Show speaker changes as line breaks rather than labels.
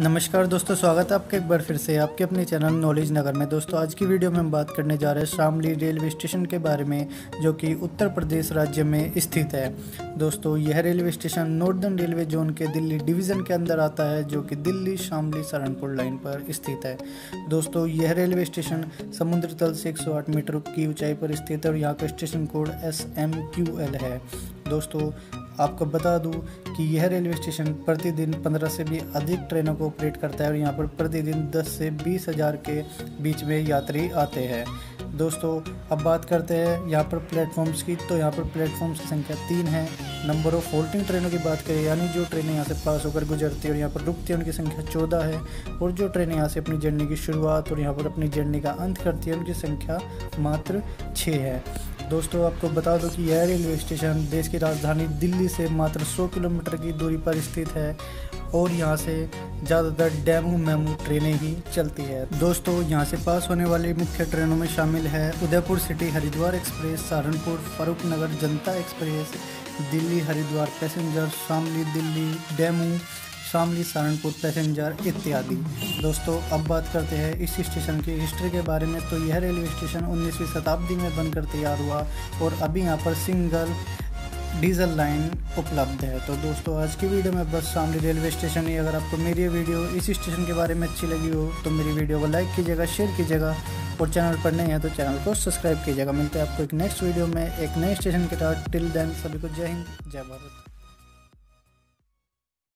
नमस्कार दोस्तों, स्वागत है आपके एक बार फिर से आपके अपने चैनल नॉलेज नगर में। दोस्तों, आज की वीडियो में हम बात करने जा रहे हैं शामली रेलवे स्टेशन के बारे में, जो कि उत्तर प्रदेश राज्य में स्थित है। दोस्तों, यह railway station northern railway zone के दिल्ली डिवीज़न के अंदर आता है, जो कि दिल्ली शामली सहारनपुर लाइन पर स्थित है। दोस्तों, यह रेलवे स्टेशन समुद्र तल से एक सौ आठ मीटर की ऊंचाई पर स्थित है और यहाँ का स्टेशन कोड SMQL है। दोस्तों आपको बता दूँ कि यह रेलवे स्टेशन प्रतिदिन 15 से भी अधिक ट्रेनों को ऑपरेट करता है और यहाँ पर प्रतिदिन 10 से बीस हज़ार के बीच में यात्री आते हैं। दोस्तों, अब बात करते हैं यहाँ पर प्लेटफॉर्म्स की। तो यहाँ पर प्लेटफॉर्म्स की संख्या तीन है। नंबर ऑफ़ होल्टिंग ट्रेनों की बात करें, यानी जो ट्रेनें यहाँ से पास होकर गुजरती है और यहाँ पर रुकती है, उनकी संख्या चौदह है। और जो ट्रेनें यहाँ से अपनी जर्नी की शुरुआत और यहाँ पर अपनी जर्नी का अंत करती है, उनकी संख्या मात्र छः है। दोस्तों, आपको बता दो कि यह रेलवे स्टेशन देश की राजधानी दिल्ली से मात्र 100 किलोमीटर की दूरी पर स्थित है और यहाँ से ज़्यादातर डेमू मेमू ट्रेनें ही चलती है। दोस्तों, यहाँ से पास होने वाली मुख्य ट्रेनों में शामिल है Udaipur city Haridwar express, Saharanpur Farooq Nagar Janata express, Delhi Haridwar passenger, Shamli Delhi DEMU Shamli Saharanpur passenger इत्यादि। दोस्तों, अब बात करते हैं इस स्टेशन की हिस्ट्री के बारे में। तो यह रेलवे स्टेशन 19वीं शताब्दी में बनकर तैयार हुआ और अभी यहाँ पर सिंगल डीजल लाइन उपलब्ध है। तो दोस्तों, आज की वीडियो में बस शामली रेलवे स्टेशन ही। अगर आपको मेरी वीडियो इस स्टेशन के बारे में अच्छी लगी हो तो मेरी वीडियो को लाइक कीजिएगा, शेयर कीजिएगा और चैनल पर नहीं है तो चैनल को सब्सक्राइब कीजिएगा। मिलते हैं आपको एक नेक्स्ट वीडियो में, एक नए स्टेशन के साथ। टिल देन, सभी को जय हिंद, जय भारत।